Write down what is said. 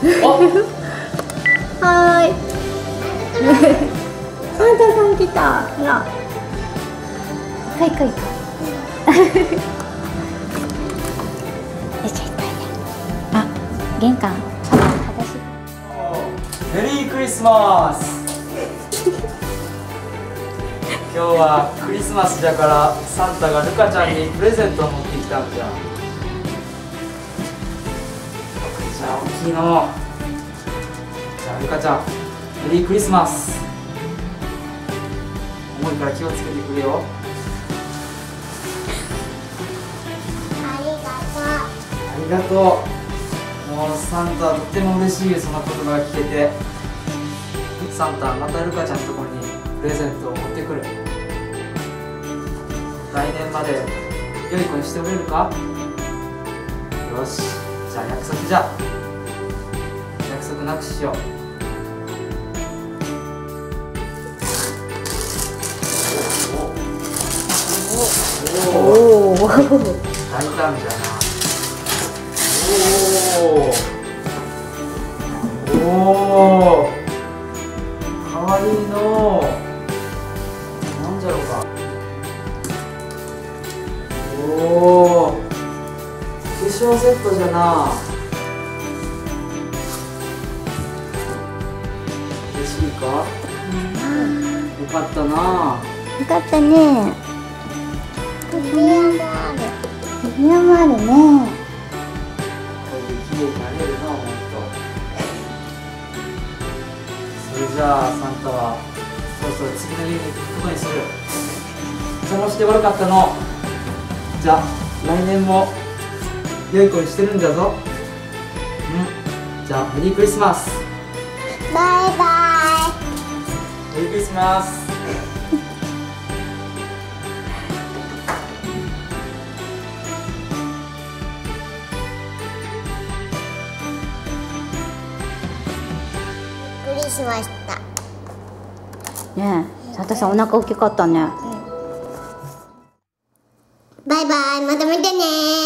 はーい。サンタさん来た。ほら。かいかい。よいしいっぱいねあ玄関。メリークリスマス。今日はクリスマスじゃからサンタがルカちゃんにプレゼントを持ってきたんじゃ。じゃあ大きいの。じゃあルカちゃんメリークリスマス。重いから気をつけてくれよ。ありがとう。もうサンタはとっても嬉しい。その言葉が聞けて。サンタまたルカちゃんのところにプレゼントを持ってくる来年まで良い子にしてくれるか？よし。じゃあ約束じゃ。束なくしよう。おお大胆じゃなおおおおかわいいのなんじゃろうかおお化粧セットじゃなしいか？よかったな。よかったね。指輪もある。指輪もあるね。これで綺麗になれるなほんと。それじゃあサンタはそろそろ次の家に行くことにする。邪魔して悪かったの。じゃあ来年も良い子にしてるんだぞ。うん。じゃあメリークリスマス。バイバメびっくりしました。イねえサンタさんお腹大きかったね。バイバイまた見てね